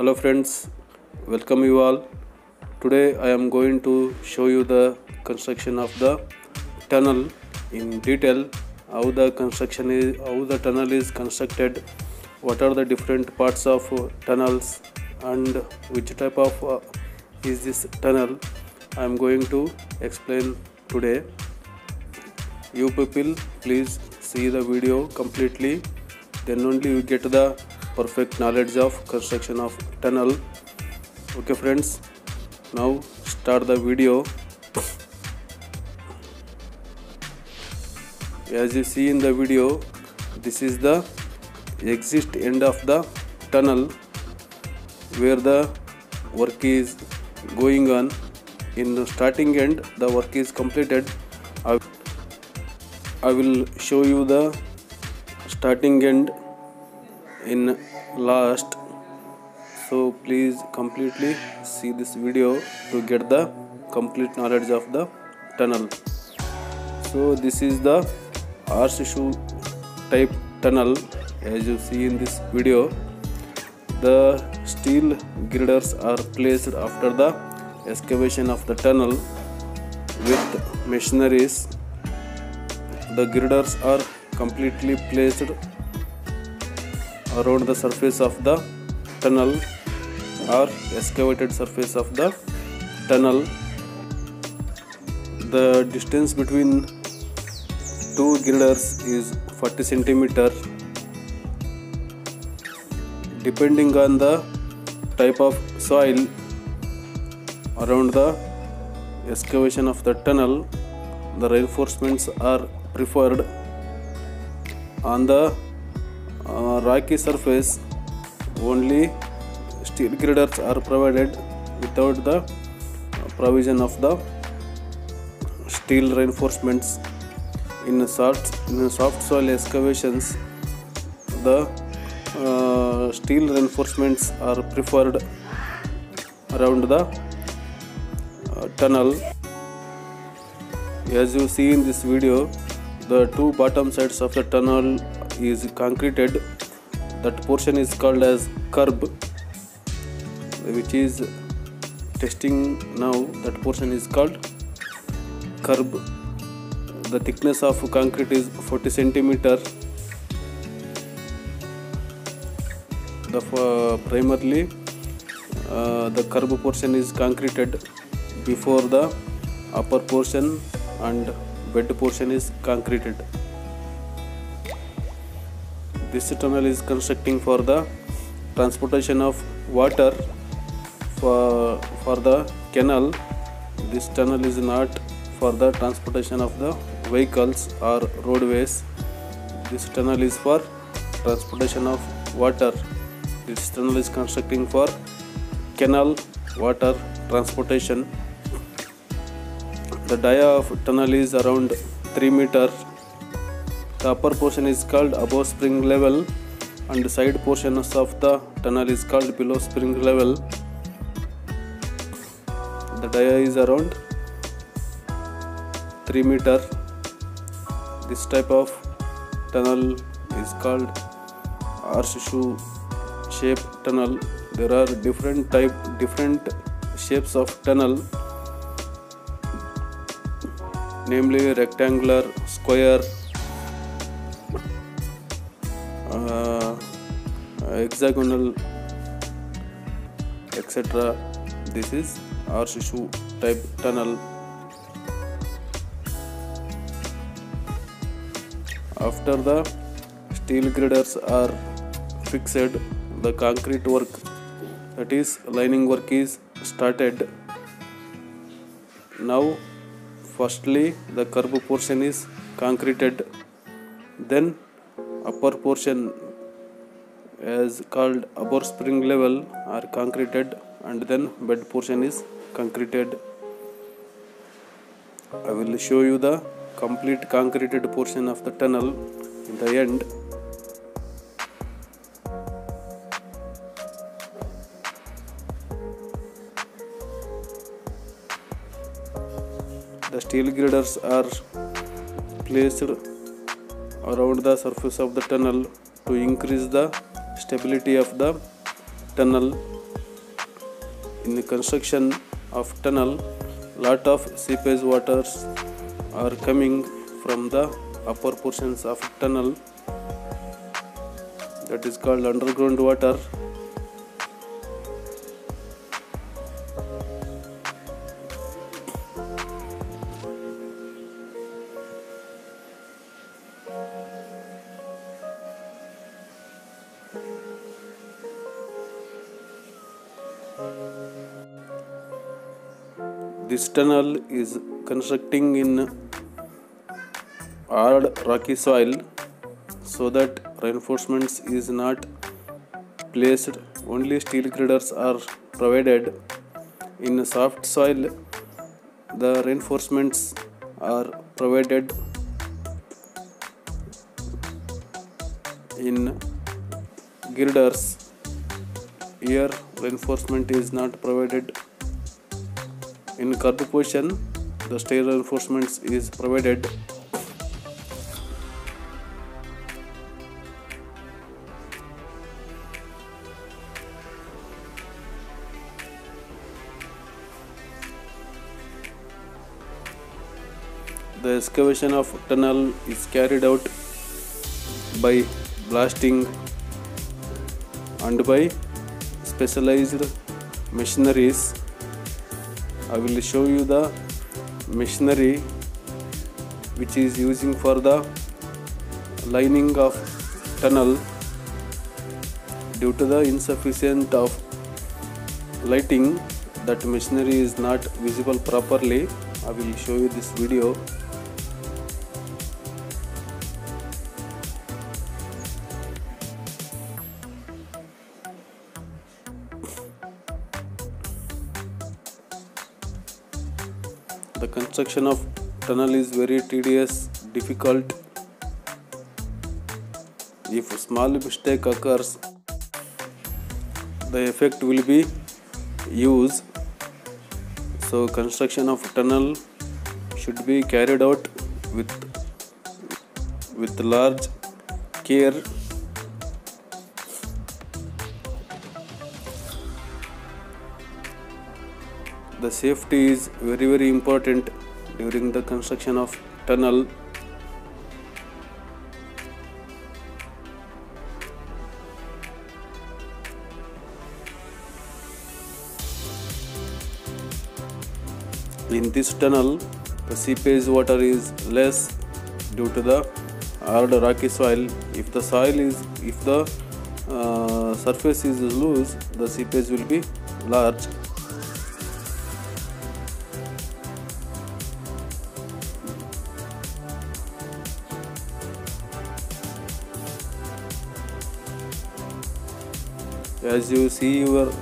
hello friends welcome you all. Today i am going to show you the construction of the tunnel in detail how the construction is how the tunnel is constructed what are the different parts of tunnels and which type of uh, is this tunnel. I am going to explain today. You people please see the video completely. Then only you get the perfect knowledge of construction of tunnel. Okay friends. Now start the video. As you see in the video this is the exit end of the tunnel where the work is going on. In the starting end the work is completed. I, I will show you the starting end in last. So please completely see this video to get the complete knowledge of the tunnel. So this is the horseshoe type tunnel. As you see in this video the steel girders are placed after the excavation of the tunnel with machineries. The girders are completely placed around the surface of the tunnel or excavated surface of the tunnel. The distance between two girders is 40 centimeter. Depending on the type of soil around the excavation of the tunnel the reinforcements are preferred on the rocky surface only steel girders are provided without the provision of the steel reinforcements. In soft in soft soil excavations the uh, steel reinforcements are preferred around the uh, tunnel. As you see in this video the two bottom sides of the tunnel is concreted. That portion is called as curb which is testing now. That portion is called curb. The thickness of concrete is 40 centimeter. The uh, primarily uh, the curb portion is concreted before the upper portion and bed portion is concreted this tunnel is constructing for the transportation of water for for the canal. This tunnel is not for the transportation of the vehicles or roadways. This tunnel is for transportation of water. This tunnel is constructing for canal water transportation. The dia of tunnel is around 3 meter the upper portion is called above spring level and the side portions of the tunnel is called below spring level. The dia is around 3 meter. This type of tunnel is called horseshoe shape tunnel. There are different type different shapes of tunnel namely rectangular square Uh, hexagonal etc this is horseshoe type tunnel after the steel girders are fixed the concrete work that is lining work is started. Now firstly the curb portion is concreted then upper portion is called upper spring level are concreted and then bed portion is concreted. I will show you the complete concreted portion of the tunnel in the end. The steel girders are placed around the surface of the tunnel to increase the stability of the tunnel. In the construction of tunnel lot of seepage waters are coming from the upper portions of tunnel. That is called underground water tunnel is constructing in hard rocky soil so that reinforcements is not placed. Only steel girders are provided. In soft soil the reinforcements are provided in girders. Here reinforcement is not provided in curved position the stair reinforcements is provided. The excavation of tunnel is carried out by blasting and by specialized machineries I will show you the machinery which is using for the lining of tunnel due to the insufficient of lighting. That machinery is not visible properly. I will show you this video the construction of tunnel is very tedious difficult. If a small mistake occurs the effect will be used. So construction of tunnel should be carried out with with large care the safety is very very important during the construction of tunnel. In this tunnel the seepage water is less due to the hard rocky soil. If the soil is if the uh, surface is loose the seepage will be large as you see your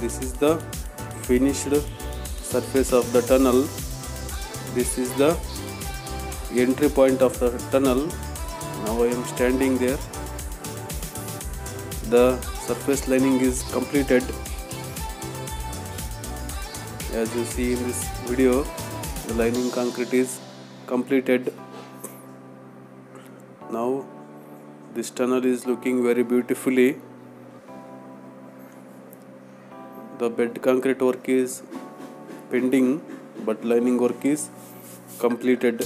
this is the finished surface of the tunnel. This is the entry point of the tunnel. Now I am standing there. The surface lining is completed. As you see in this video the lining concrete is completed. Now this tunnel is looking very beautifully the bed concrete work is pending but lining work is completed.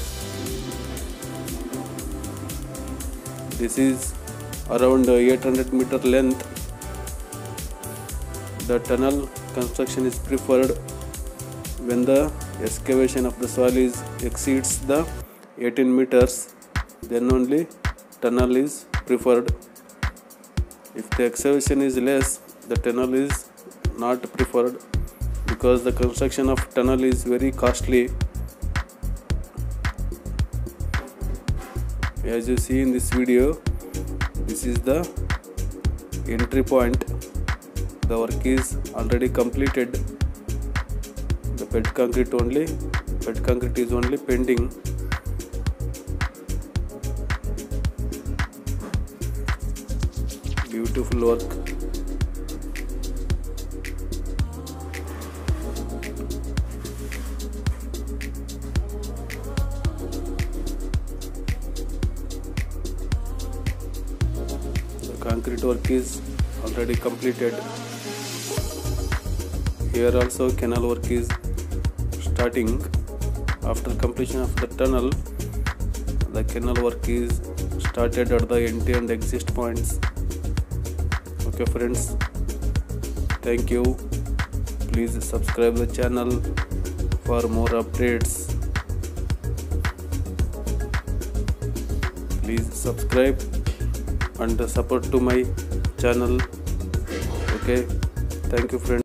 This is around 800 meter length. The tunnel construction is preferred when the excavation of the soil is exceeds the 18 meters then only tunnel is preferred. If the excavation is less the tunnel is not preferred because the construction of tunnel is very costly. As you see in this video this is the entry point. The work is already completed. The bed concrete only bed concrete is only pending. Beautiful work concrete work is already completed. Here also canal work is starting. After completion of the tunnel the canal work is started at the entry and exit points. Okay friends. Thank you. Please subscribe the channel for more updates. Please subscribe and support to my channel. Okay. Thank you friends